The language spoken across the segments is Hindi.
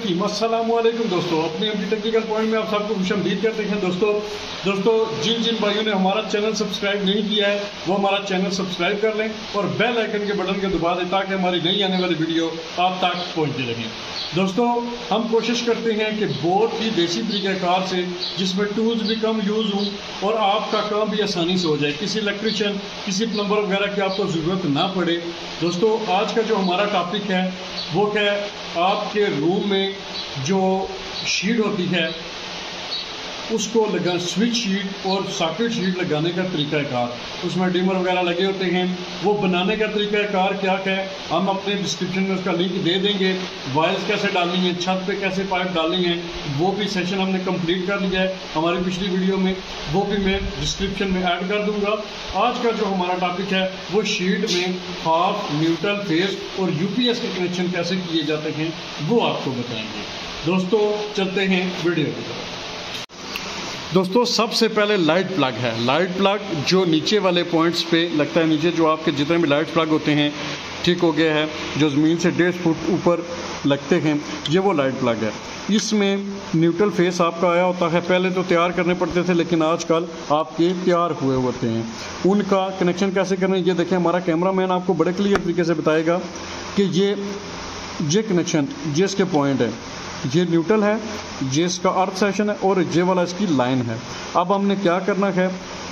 रहीम अस्सलाम दोस्तों, अपने एम टेक्निकल पॉइंट में आप सबको खुश आमदीद करते हैं। दोस्तों दोस्तों, जिन जिन भाइयों ने हमारा चैनल सब्सक्राइब नहीं किया है, वो हमारा चैनल सब्सक्राइब कर लें और बेल आइकन के बटन को दबा दें ताकि हमारी नई आने वाली वीडियो आप तक पहुँचती रहे। दोस्तों, हम कोशिश करते हैं कि बहुत ही देसी तरीक़ाकार से, जिसमें टूल्स भी कम यूज़ हों और आपका काम भी आसानी से हो जाए। किसी इलेक्ट्रिशियन किसी प्लम्बर वगैरह की आपको ज़रूरत ना पड़े। दोस्तों, आज का जो हमारा टॉपिक है, वो क्या है आपके रूम में जो शीट होती है उसको लगा स्विच शीट और सॉकेट शीट लगाने का तरीक़ाकार। उसमें डिमर वगैरह लगे होते हैं। वो बनाने का तरीका तरीक़ाकार क्या है? हम अपने डिस्क्रिप्शन में उसका लिंक दे देंगे। वायर्स कैसे डालनी है? छत पे कैसे पाइप डालनी है? वो भी सेशन हमने कंप्लीट कर लिया है हमारी पिछली वीडियो में। वो भी मैं डिस्क्रिप्शन में ऐड कर दूँगा। आज का जो हमारा टॉपिक है, वो शीट में हाफ़ न्यूट्रल फेस और यूपीएस के कनेक्शन कैसे किए जाते हैं, वो आपको बताएँगे। दोस्तों, चलते हैं वीडियो की तरफ़। दोस्तों, सबसे पहले लाइट प्लग है। लाइट प्लग जो नीचे वाले पॉइंट्स पे लगता है, नीचे जो आपके जितने भी लाइट प्लग होते हैं, ठीक हो गया है, जो ज़मीन से डेढ़ फुट ऊपर लगते हैं, ये वो लाइट प्लग है। इसमें न्यूट्रल फेस आपका आया होता है। पहले तो तैयार करने पड़ते थे, लेकिन आजकल आपके तैयार हुए होते हैं। उनका कनेक्शन कैसे करना ये देखें, हमारा कैमरा मैन आपको बड़े क्लियर तरीके से बताएगा कि ये ये कनेक्शन ये इसके पॉइंट है। ये न्यूट्रल है ये इसका अर्थ सेशन है और ये वाला इसकी लाइन है। अब हमने क्या करना है?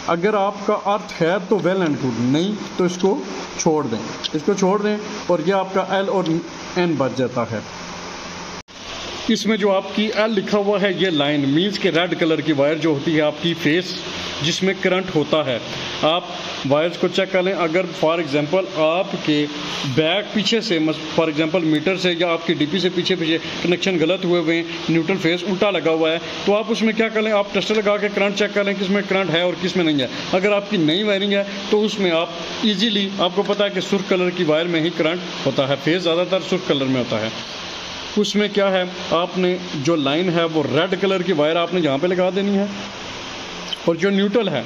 अगर आपका अर्थ है तो वेल एंड गुड नहीं तो इसको छोड़ दें। इसको छोड़ दें और ये आपका एल और एन बच जाता है। इसमें जो आपकी एल लिखा हुआ है, ये लाइन मीन्स के रेड कलर की वायर जो होती है आपकी फेस जिसमें करंट होता है। आप वायर्स को चेक कर लें। अगर फॉर एग्जांपल आपके बैक पीछे से फॉर एग्जांपल मीटर से या आपकी डीपी से पीछे पीछे कनेक्शन गलत हुए हुए हैं न्यूट्रल फेस उल्टा लगा हुआ है तो आप उसमें क्या कर लें? आप टेस्टर लगा के करंट चेक कर लें किसमें करंट है और किसमें नहीं है। अगर आपकी नई वायरिंग है तो उसमें आप ईजिली आपको पता है कि सुर्ख कलर की वायर में ही करंट होता है। फेस ज़्यादातर सुर्ख कलर में होता है। उसमें क्या है? आपने जो लाइन है, वो रेड कलर की वायर आपने यहाँ पे लगा देनी है। और जो न्यूट्रल है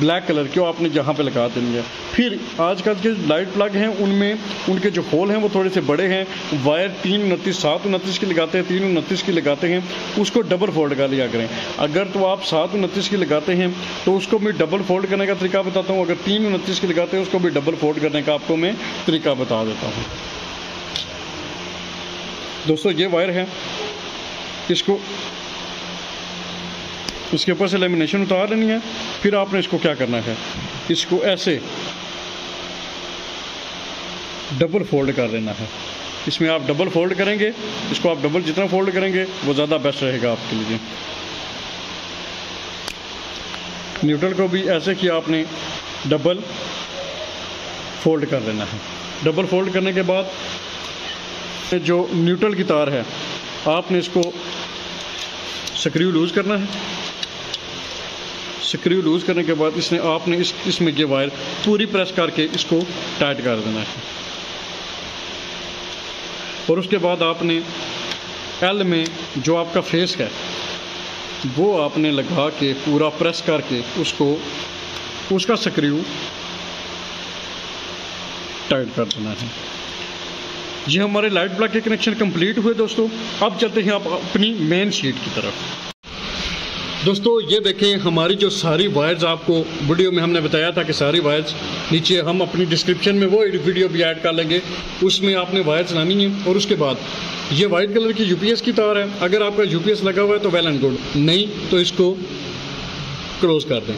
ब्लैक कलर की आपने जहाँ पे लगा देनी है। फिर आजकल के लाइट प्लग हैं, उनमें, उनके जो होल हैं, वो थोड़े से बड़े हैं। वायर तीन उनतीस, सात उनतीस की लगाते हैं, तीन उनतीस की लगाते हैं, उसको डबल फोल्ड कर लिया करें। अगर तो आप सात उनतीस की लगाते हैं तो उसको मैं डबल फोल्ड करने का तरीका बताता हूँ। अगर तीन उनतीस की लगाते हैं, उसको भी डबल फोल्ड करने का आपको मैं तरीका बता देता हूँ। दोस्तों, ये वायर है, इसको इसके ऊपर से लेमिनेशन उतार लेनी है, फिर आपने इसको क्या करना है? इसको ऐसे डबल फोल्ड कर लेना है। इसमें आप डबल फोल्ड करेंगे, इसको आप डबल जितना फोल्ड करेंगे, वो ज़्यादा बेस्ट रहेगा आपके लिए। न्यूट्रल को भी ऐसे किया आपने डबल फोल्ड कर लेना है। डबल फोल्ड करने के बाद जो न्यूट्रल की तार है, आपने इसको स्क्रू लूज़ करना है। स्क्रू लूज़ करने के बाद इसने आपने इस इसमें ये वायर पूरी प्रेस करके इसको टाइट कर देना है। और उसके बाद आपने एल में जो आपका फेस है, वो आपने लगा के पूरा प्रेस करके उसको, उसका स्क्रू टाइट कर देना है। ये हमारे लाइट ब्लॉक के कनेक्शन कंप्लीट हुए दोस्तों। अब चलते हैं आप अपनी मेन शीट की तरफ़। दोस्तों, ये देखें, हमारी जो सारी वायर्स आपको वीडियो में हमने बताया था कि सारी वायर्स नीचे हम अपनी डिस्क्रिप्शन में वो वीडियो भी ऐड कर लेंगे। उसमें आपने वायर्स लानी है और उसके बाद, ये वाइट कलर की यूपीएस की तार है। अगर आपका यूपीएस लगा हुआ है तो वेल एंड गुड नहीं तो इसको क्लोज कर दें।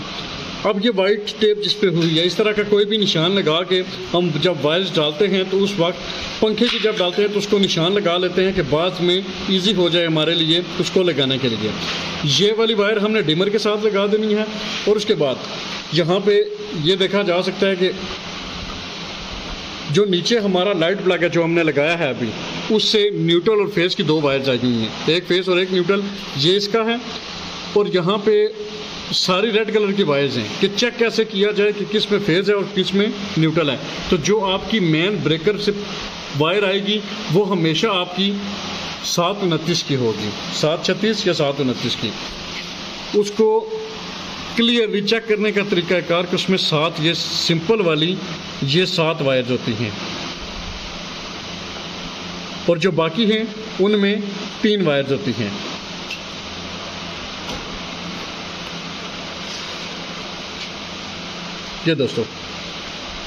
अब ये वाइट टेप जिस पे हुई है, इस तरह का कोई भी निशान लगा के हम जब वायर्स डालते हैं तो उस वक्त पंखे की जब डालते हैं तो उसको निशान लगा लेते हैं कि बाद में इजी हो जाए हमारे लिए उसको लगाने के लिए। ये वाली वायर हमने डिमर के साथ लगा देनी है, और उसके बाद यहाँ पे ये देखा जा सकता है कि जो नीचे हमारा लाइट प्लग है जो हमने लगाया है अभी, उससे न्यूट्रल और फेस की दो वायर्स आई हैं। एक फेस और एक न्यूट्रल ये इसका है। और यहाँ पे सारी रेड कलर की वायर्स हैं कि चेक कैसे किया जाए कि किसमें फ़ेज़ है और किसमें न्यूट्रल है। तो जो आपकी मेन ब्रेकर से वायर आएगी, वो हमेशा आपकी सात उनतीस की होगी। सात छत्तीस या सात उनतीस की। उसको क्लियरली चेक करने का तरीका कार कि उसमें सात ये सिंपल वाली, ये सात वायर्स होती हैं। और जो बाकी हैं, उनमें तीन वायर्स होती हैं। ये दोस्तों।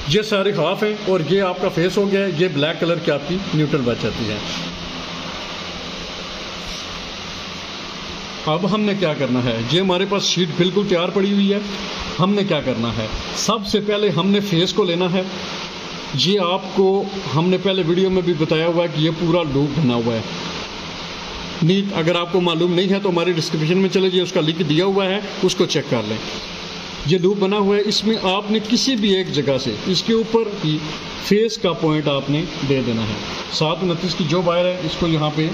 ये सारी हाफ़ है और ये आपका फेस हो गया है, ये ब्लैक कलर की आपकी न्यूट्रल बच जाती है। अब हमने क्या करना है? ये हमारे पास शीट बिल्कुल तैयार पड़ी हुई है। हमने क्या करना है? सबसे पहले हमने फेस को लेना है। ये आपको हमने पहले वीडियो में भी बताया हुआ है कि ये पूरा लूप बना हुआ है। नीट अगर आपको मालूम नहीं है तो हमारे डिस्क्रिप्शन में चले जाइए, उसका लिंक दिया हुआ है, उसको चेक कर लें। ये लूप बना हुआ है, इसमें आपने किसी भी एक जगह से इसके ऊपर फेस का पॉइंट आपने दे देना है। सात उनतीस की जो वायर है, इसको यहाँ पे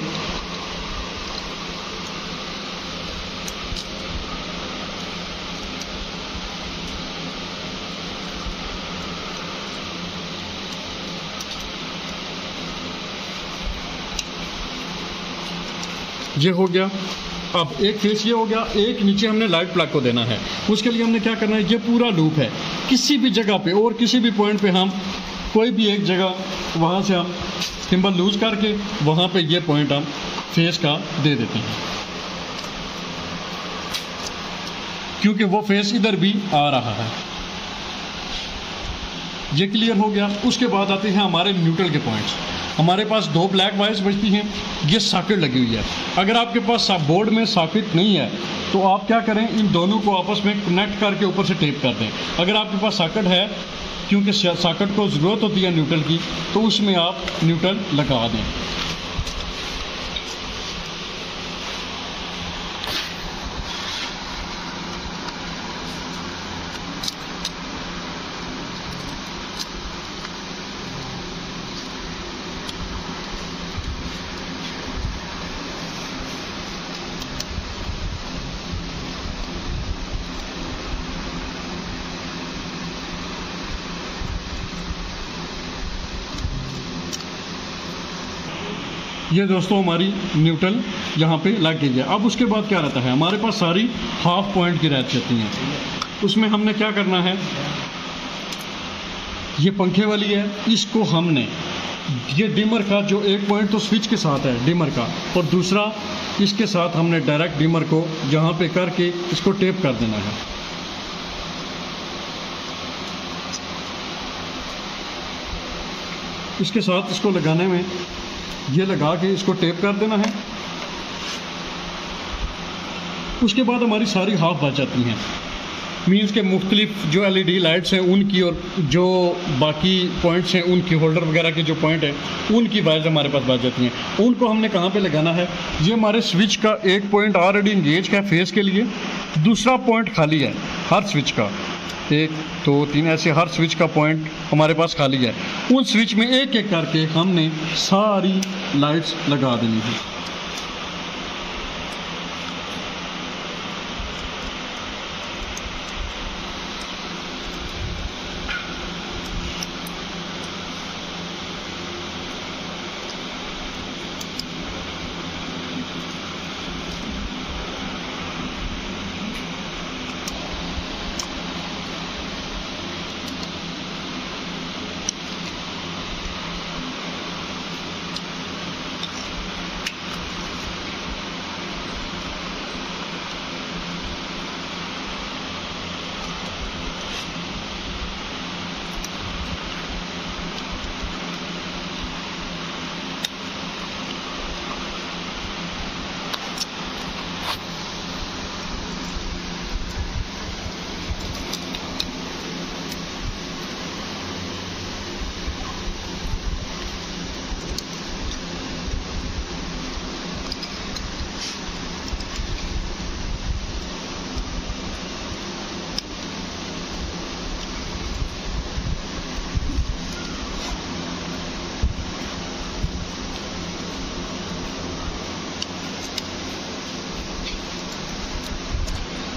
ये हो गया। अब एक फेस ये हो गया, एक नीचे हमने लाइट प्लग को देना है। उसके लिए हमने क्या करना है, ये पूरा लूप है। किसी भी जगह पे और किसी भी पॉइंट पे हम कोई भी एक जगह, वहाँ से हम सिंबल लूज करके, वहाँ पे ये पॉइंट हम फेस का दे देते हैं। क्योंकि वो फेस इधर भी आ रहा है। ये क्लियर हो गया। उसके बाद आते हैं हमारे न्यूट्रल के पॉइंट्स हमारे पास दो ब्लैक वायर्स बचती हैं। ये साकेट लगी हुई है। अगर आपके पास बोर्ड में साकेट नहीं है तो आप क्या करें? इन दोनों को आपस में कनेक्ट करके ऊपर से टेप कर दें। अगर आपके पास साकेट है, क्योंकि साकेट को ज़रूरत होती है न्यूट्रल की तो उसमें आप न्यूट्रल लगा दें। ये दोस्तों हमारी न्यूट्रल यहाँ पे लग गई है। अब उसके बाद क्या रहता है? हमारे पास सारी हाफ़ पॉइंट की रहती जाती हैं। उसमें हमने क्या करना है? ये पंखे वाली है, इसको हमने, ये डिमर का जो एक पॉइंट तो स्विच के साथ है डिमर का, और दूसरा इसके साथ हमने डायरेक्ट डिमर को यहाँ पे करके इसको टेप कर देना है। इसके साथ इसको लगाने में ये लगा के इसको टेप कर देना है। उसके बाद हमारी सारी हाफ़ बच जाती हैं। मीन्स के मुख्तलिफ़ जो एलईडी लाइट्स हैं, उनकी और जो बाकी पॉइंट्स हैं, उनकी होल्डर वगैरह के जो पॉइंट हैं, उनकी वायर्स हमारे पास बच जाती हैं। उनको हमने कहाँ पे लगाना है? ये हमारे स्विच का एक पॉइंट ऑलरेडी इंगेज का है फेस के लिए। दूसरा पॉइंट खाली है, हर स्विच का। एक, दो, तीन ऐसे हर स्विच का पॉइंट हमारे पास खाली है। उन स्विच में एक एक करके हमने सारी लाइट्स लगा देनी है।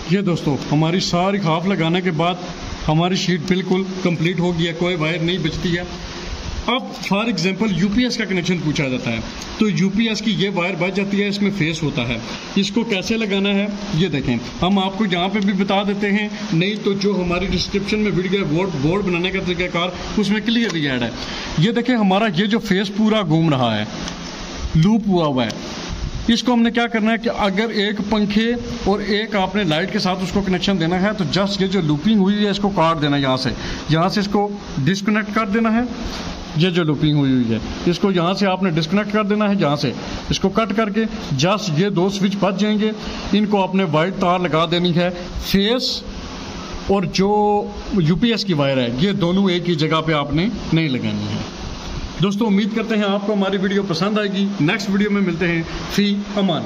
ये दोस्तों, हमारी सारी खाफ लगाने के बाद हमारी शीट बिल्कुल कंप्लीट हो है कोई वायर नहीं बचती है। अब फॉर एग्जांपल यूपीएस का कनेक्शन पूछा जाता है। तो यूपीएस की ये वायर बच जाती है, इसमें फेस होता है। इसको कैसे लगाना है, ये देखें। हम आपको यहाँ पे भी बता देते हैं, नहीं तो जो हमारी डिस्क्रिप्शन में वीडियो बोर्ड बोर्ड बनाने का तरीकाकार, उसमें क्लियरली ऐड है। ये देखें, हमारा ये जो फेस पूरा घूम रहा है लूप हुआ हुआ है। इसको हमने क्या करना है कि अगर एक पंखे और एक आपने लाइट के साथ उसको कनेक्शन देना है तो जस्ट ये जो लूपिंग हुई है, इसको काट देना है यहाँ से। यहाँ से इसको डिसकनेक्ट कर देना है। ये जो लूपिंग हुई हुई है, इसको यहाँ से आपने डिस्कनेक्ट कर देना है, यहाँ से। इसको कट करके जस्ट ये दो स्विच बच जाएँगे। इनको आपने वाइट तार लगा देनी है। फेस और जो यूपीएस की वायर है, ये दोनों एक ही जगह पे आपने नहीं लगानी है। दोस्तों, उम्मीद करते हैं आपको हमारी वीडियो पसंद आएगी। नेक्स्ट वीडियो में मिलते हैं। फ़ी अमान